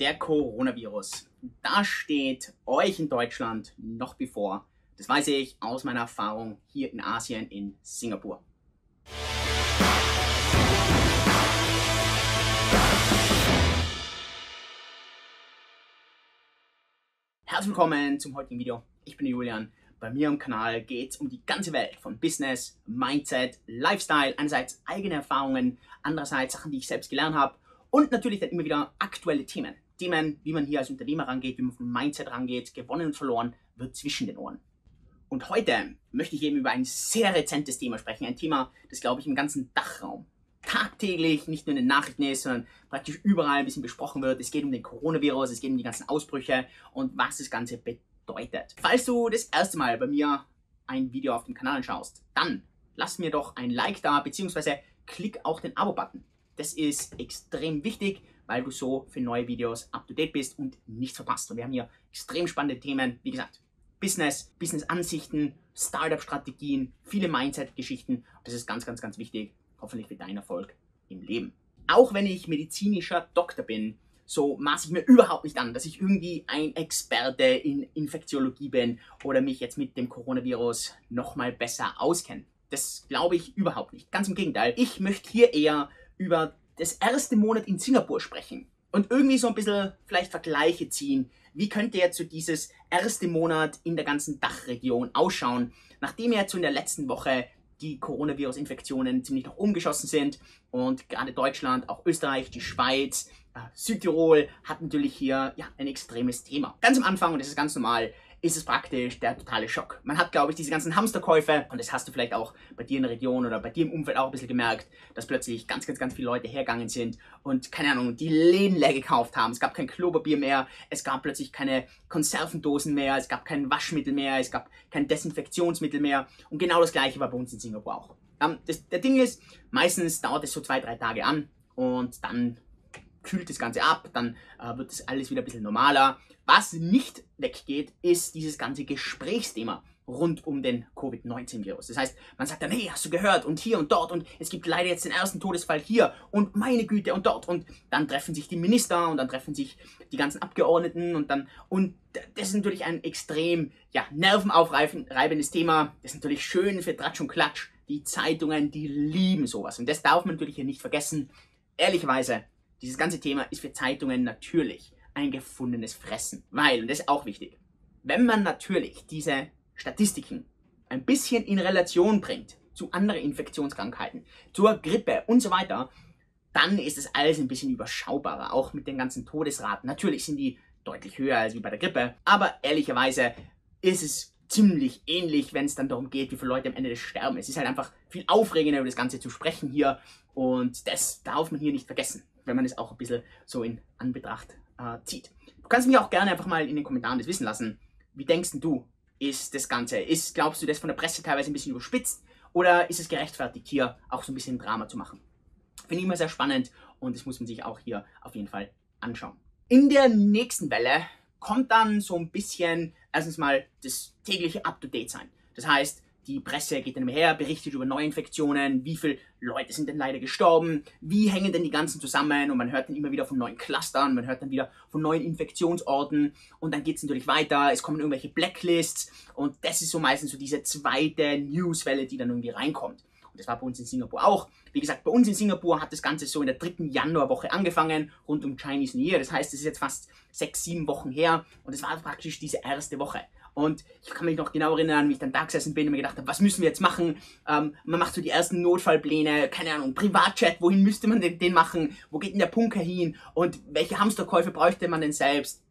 Der Coronavirus. Das steht euch in Deutschland noch bevor. Das weiß ich aus meiner Erfahrung hier in Asien, in Singapur. Herzlich willkommen zum heutigen Video. Ich bin Julian. Bei mir am Kanal geht es um die ganze Welt von Business, Mindset, Lifestyle, einerseits eigene Erfahrungen, andererseits Sachen, die ich selbst gelernt habe und natürlich dann immer wieder aktuelle Themen. Themen, wie man hier als Unternehmer rangeht, wie man vom Mindset rangeht, gewonnen und verloren wird zwischen den Ohren. Und heute möchte ich eben über ein sehr rezentes Thema sprechen. Ein Thema, das, glaube ich, im ganzen Dachraum tagtäglich nicht nur in den Nachrichten ist, sondern praktisch überall ein bisschen besprochen wird. Es geht um den Coronavirus, es geht um die ganzen Ausbrüche und was das Ganze bedeutet. Falls du das erste Mal bei mir ein Video auf dem Kanal anschaust, dann lass mir doch ein Like da, beziehungsweise klick auch den Abo-Button. Das ist extrem wichtig, weil du so für neue Videos up to date bist und nichts verpasst. Und wir haben hier extrem spannende Themen, wie gesagt, Business, Business-Ansichten, Startup-Strategien, viele Mindset-Geschichten. Das ist ganz, ganz, ganz wichtig, hoffentlich für deinen Erfolg im Leben. Auch wenn ich medizinischer Doktor bin, so maße ich mir überhaupt nicht an, dass ich irgendwie ein Experte in Infektiologie bin oder mich jetzt mit dem Coronavirus nochmal besser auskenne. Das glaube ich überhaupt nicht. Ganz im Gegenteil. Ich möchte hier eher über das erste Monat in Singapur sprechen und irgendwie so ein bisschen vielleicht Vergleiche ziehen. Wie könnte jetzt so dieses erste Monat in der ganzen Dachregion ausschauen, nachdem jetzt so in der letzten Woche die Coronavirus-Infektionen ziemlich nach oben geschossen sind und gerade Deutschland, auch Österreich, die Schweiz, äh, Südtirol hat natürlich hier ja, ein extremes Thema. Ganz am Anfang, und das ist ganz normal, ist es praktisch der totale Schock. Man hat, glaube ich, diese ganzen Hamsterkäufe, und das hast du vielleicht auch bei dir in der Region oder bei dir im Umfeld auch ein bisschen gemerkt, dass plötzlich ganz, ganz, ganz viele Leute hergegangen sind und, keine Ahnung, die Läden leer gekauft haben. Es gab kein Klopapier mehr, es gab plötzlich keine Konservendosen mehr, es gab kein Waschmittel mehr, es gab kein Desinfektionsmittel mehr. Und genau das gleiche war bei uns in Singapur auch. Ähm, das, der Ding ist, meistens dauert es so zwei, drei Tage an und dann kühlt das Ganze ab, dann äh, wird das alles wieder ein bisschen normaler. Was nicht weggeht, ist dieses ganze Gesprächsthema rund um den Covid-19-Virus. Das heißt, man sagt dann, hey, hast du gehört und hier und dort und es gibt leider jetzt den ersten Todesfall hier und meine Güte und dort und dann treffen sich die Minister und dann treffen sich die ganzen Abgeordneten und dann und das ist natürlich ein extrem ja nervenaufreibendes Thema. Das ist natürlich schön für Tratsch und Klatsch. Die Zeitungen, die lieben sowas und das darf man natürlich hier nicht vergessen. Ehrlicherweise, dieses ganze Thema ist für Zeitungen natürlich ein gefundenes Fressen. Weil, und das ist auch wichtig, wenn man natürlich diese Statistiken ein bisschen in Relation bringt zu anderen Infektionskrankheiten, zur Grippe und so weiter, dann ist es alles ein bisschen überschaubarer, auch mit den ganzen Todesraten. Natürlich sind die deutlich höher als wie bei der Grippe, aber ehrlicherweise ist es ziemlich ähnlich, wenn es dann darum geht, wie viele Leute am Ende des sterben. Es ist halt einfach viel aufregender, über das Ganze zu sprechen hier und das darf man hier nicht vergessen, wenn man es auch ein bisschen so in Anbetracht äh, zieht. Du kannst mich auch gerne einfach mal in den Kommentaren das wissen lassen. Wie denkst du, ist das Ganze? Ist, glaubst du, das von der Presse teilweise ein bisschen überspitzt? Oder ist es gerechtfertigt, hier auch so ein bisschen Drama zu machen? Finde ich immer sehr spannend und das muss man sich auch hier auf jeden Fall anschauen. In der nächsten Welle kommt dann so ein bisschen erstens mal das tägliche Up-to-Date sein. Das heißt, die Presse geht dann her, berichtet über Neuinfektionen, wie viele Leute sind denn leider gestorben, wie hängen denn die ganzen zusammen und man hört dann immer wieder von neuen Clustern, man hört dann wieder von neuen Infektionsorten und dann geht es natürlich weiter, es kommen irgendwelche Blacklists und das ist so meistens so diese zweite Newswelle, die dann irgendwie reinkommt. Und das war bei uns in Singapur auch. Wie gesagt, bei uns in Singapur hat das Ganze so in der dritten Januarwoche angefangen, rund um Chinese New Year. Das heißt, es ist jetzt fast sechs, sieben Wochen her und es war praktisch diese erste Woche. Und ich kann mich noch genau erinnern, wie ich dann da gesessen bin und mir gedacht habe, was müssen wir jetzt machen? Ähm, man macht so die ersten Notfallpläne, keine Ahnung, Privatchat, wohin müsste man den, den machen? Wo geht denn der Punker hin? Und welche Hamsterkäufe bräuchte man denn selbst?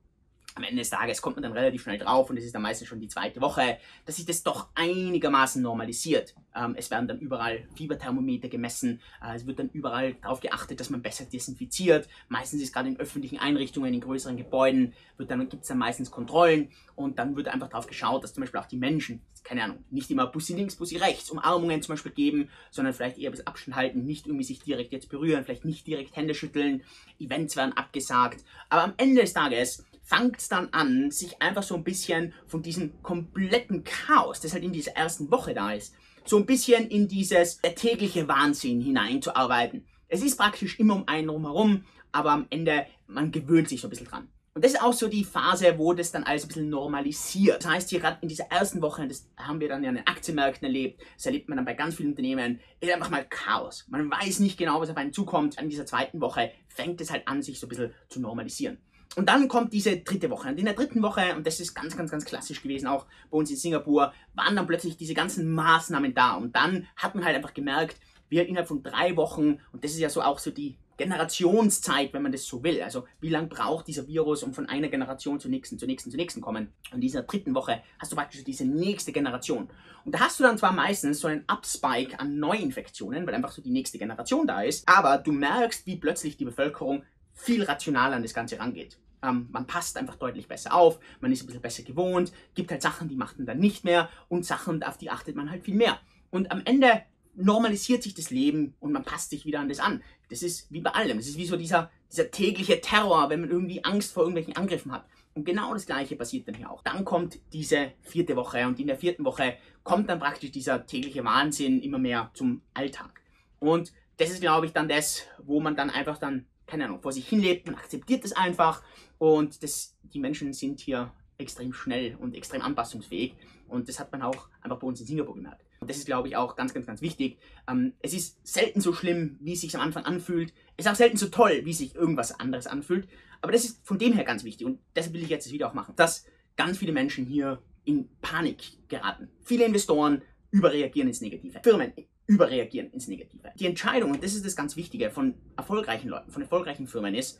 Am Ende des Tages kommt man dann relativ schnell drauf und es ist dann meistens schon die zweite Woche, dass sich das doch einigermaßen normalisiert. Ähm, es werden dann überall Fieberthermometer gemessen, äh, es wird dann überall darauf geachtet, dass man besser desinfiziert. Meistens ist gerade in öffentlichen Einrichtungen, in größeren Gebäuden, dann, gibt es dann meistens Kontrollen und dann wird einfach darauf geschaut, dass zum Beispiel auch die Menschen, keine Ahnung, nicht immer Bussi links, Bussi rechts, Umarmungen zum Beispiel geben, sondern vielleicht eher bis Abstand halten, nicht irgendwie sich direkt jetzt berühren, vielleicht nicht direkt Hände schütteln, Events werden abgesagt. Aber am Ende des Tages fängt es dann an, sich einfach so ein bisschen von diesem kompletten Chaos, das halt in dieser ersten Woche da ist, so ein bisschen in dieses tägliche Wahnsinn hineinzuarbeiten. Es ist praktisch immer um einen drumherum, aber am Ende, man gewöhnt sich so ein bisschen dran. Und das ist auch so die Phase, wo das dann alles ein bisschen normalisiert. Das heißt, hier gerade in dieser ersten Woche, das haben wir dann ja in den Aktienmärkten erlebt, das erlebt man dann bei ganz vielen Unternehmen, ist einfach mal Chaos. Man weiß nicht genau, was auf einen zukommt. An dieser zweiten Woche fängt es halt an, sich so ein bisschen zu normalisieren. Und dann kommt diese dritte Woche. Und in der dritten Woche, und das ist ganz, ganz, ganz klassisch gewesen, auch bei uns in Singapur, waren dann plötzlich diese ganzen Maßnahmen da. Und dann hat man halt einfach gemerkt, wir innerhalb von drei Wochen, und das ist ja so auch so die Generationszeit, wenn man das so will. Also wie lange braucht dieser Virus, um von einer Generation zur nächsten, zur nächsten, zur nächsten kommen? Und in dieser dritten Woche hast du praktisch diese nächste Generation. Und da hast du dann zwar meistens so einen Upspike an Neuinfektionen, weil einfach so die nächste Generation da ist, aber du merkst, wie plötzlich die Bevölkerung viel rationaler an das Ganze rangeht. Ähm, man passt einfach deutlich besser auf, man ist ein bisschen besser gewohnt, gibt halt Sachen, die macht man dann nicht mehr und Sachen, auf die achtet man halt viel mehr. Und am Ende normalisiert sich das Leben und man passt sich wieder an das an. Das ist wie bei allem. Das ist wie so dieser, dieser tägliche Terror, wenn man irgendwie Angst vor irgendwelchen Angriffen hat. Und genau das Gleiche passiert dann hier auch. Dann kommt diese vierte Woche und in der vierten Woche kommt dann praktisch dieser tägliche Wahnsinn immer mehr zum Alltag. Und das ist, glaube ich, dann das, wo man dann einfach dann, keine Ahnung, vor sich hinlebt, man akzeptiert das einfach und das, die Menschen sind hier extrem schnell und extrem anpassungsfähig und das hat man auch einfach bei uns in Singapur gemerkt. Und das ist, glaube ich, auch ganz, ganz, ganz wichtig. Ähm, es ist selten so schlimm, wie es sich am Anfang anfühlt. Es ist auch selten so toll, wie sich irgendwas anderes anfühlt. Aber das ist von dem her ganz wichtig. Und das will ich jetzt Video auch machen. Dass ganz viele Menschen hier in Panik geraten. Viele Investoren überreagieren ins Negative. Firmen überreagieren ins Negative. Die Entscheidung, und das ist das ganz Wichtige von erfolgreichen Leuten, von erfolgreichen Firmen ist,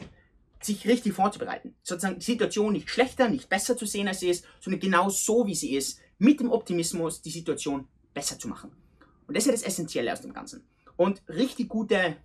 sich richtig vorzubereiten. Sozusagen die Situation nicht schlechter, nicht besser zu sehen, als sie ist, sondern genau so, wie sie ist, mit dem Optimismus die Situation besser zu machen. Und das ist ja das Essentielle aus dem Ganzen. Und richtig gute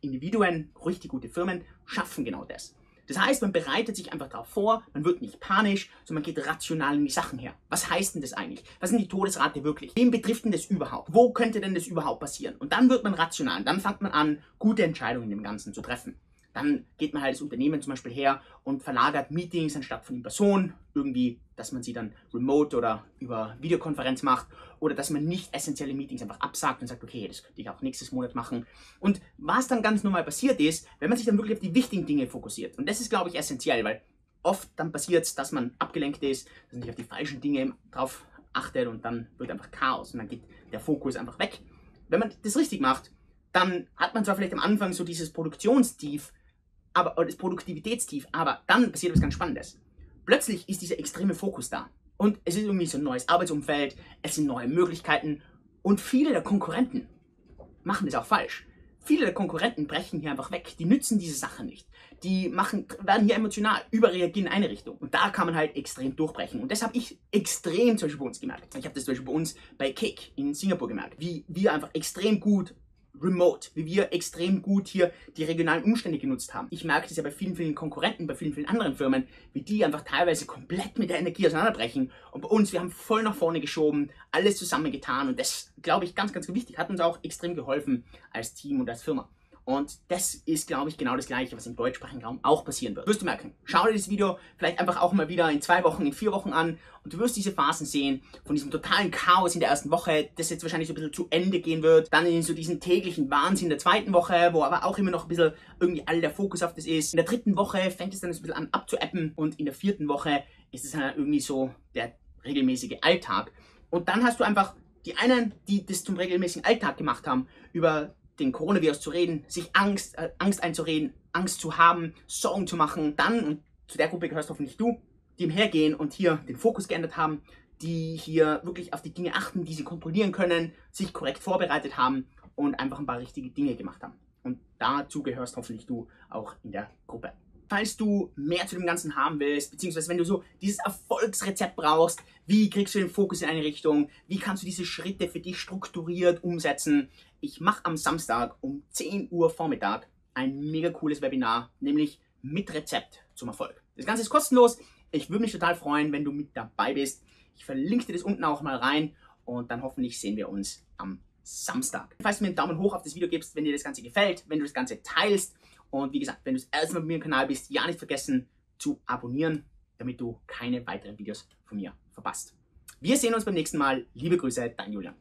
Individuen, richtig gute Firmen schaffen genau das. Das heißt, man bereitet sich einfach darauf vor, man wird nicht panisch, sondern man geht rational in die Sachen her. Was heißt denn das eigentlich? Was sind die Todesrate wirklich? Wem betrifft denn das überhaupt? Wo könnte denn das überhaupt passieren? Und dann wird man rational, dann fängt man an, gute Entscheidungen im Ganzen zu treffen. Dann geht man halt als Unternehmen zum Beispiel her und verlagert Meetings anstatt von in Person, irgendwie, dass man sie dann remote oder über Videokonferenz macht oder dass man nicht essentielle Meetings einfach absagt und sagt, okay, das könnte ich auch nächstes Monat machen. Und was dann ganz normal passiert ist, wenn man sich dann wirklich auf die wichtigen Dinge fokussiert. Und das ist, glaube ich, essentiell, weil oft dann passiert es, dass man abgelenkt ist, dass man sich auf die falschen Dinge drauf achtet und dann wird einfach Chaos und dann geht der Fokus einfach weg. Wenn man das richtig macht, dann hat man zwar vielleicht am Anfang so dieses Produktionstief, aber, das Produktivitätstief, aber dann passiert was ganz Spannendes. Plötzlich ist dieser extreme Fokus da. Und es ist irgendwie so ein neues Arbeitsumfeld, es sind neue Möglichkeiten und viele der Konkurrenten machen das auch falsch. Viele der Konkurrenten brechen hier einfach weg. Die nützen diese Sache nicht. Die machen, werden hier emotional, überreagieren in eine Richtung. Und da kann man halt extrem durchbrechen. Und das habe ich extrem zum Beispiel bei uns gemerkt. Ich habe das zum Beispiel bei uns bei Cake in Singapur gemerkt, wie wir einfach extrem gut remote, wie wir extrem gut hier die regionalen Umstände genutzt haben. Ich merke das ja bei vielen, vielen Konkurrenten, bei vielen, vielen anderen Firmen, wie die einfach teilweise komplett mit der Energie auseinanderbrechen. Und bei uns, wir haben voll nach vorne geschoben, alles zusammengetan und das, glaube ich, ganz, ganz wichtig, hat uns auch extrem geholfen als Team und als Firma. Und das ist, glaube ich, genau das Gleiche, was im deutschsprachigen Raum auch passieren wird. Wirst du merken. Schau dir das Video vielleicht einfach auch mal wieder in zwei Wochen, in vier Wochen an und du wirst diese Phasen sehen von diesem totalen Chaos in der ersten Woche, das jetzt wahrscheinlich so ein bisschen zu Ende gehen wird. Dann in so diesen täglichen Wahnsinn der zweiten Woche, wo aber auch immer noch ein bisschen irgendwie all der Fokus auf das ist. In der dritten Woche fängt es dann ein bisschen an abzuappen und in der vierten Woche ist es dann irgendwie so der regelmäßige Alltag. Und dann hast du einfach die einen, die das zum regelmäßigen Alltag gemacht haben, über den Coronavirus zu reden, sich Angst, äh, Angst einzureden, Angst zu haben, Sorgen zu machen, dann, und zu der Gruppe gehörst hoffentlich du, die umhergehen und hier den Fokus geändert haben, die hier wirklich auf die Dinge achten, die sie kontrollieren können, sich korrekt vorbereitet haben und einfach ein paar richtige Dinge gemacht haben. Und dazu gehörst hoffentlich du auch in der Gruppe. Falls du mehr zu dem Ganzen haben willst, beziehungsweise wenn du so dieses Erfolgsrezept brauchst, wie kriegst du den Fokus in eine Richtung, wie kannst du diese Schritte für dich strukturiert umsetzen, ich mache am Samstag um 10 Uhr Vormittag ein mega cooles Webinar, nämlich mit Rezept zum Erfolg. Das Ganze ist kostenlos. Ich würde mich total freuen, wenn du mit dabei bist. Ich verlinke dir das unten auch mal rein und dann hoffentlich sehen wir uns am Samstag. Falls du mir einen Daumen hoch auf das Video gibst, wenn dir das Ganze gefällt, wenn du das Ganze teilst und wie gesagt, wenn du das erste Mal bei mir im Kanal bist, ja nicht vergessen zu abonnieren, damit du keine weiteren Videos von mir verpasst. Wir sehen uns beim nächsten Mal. Liebe Grüße, dein Julian.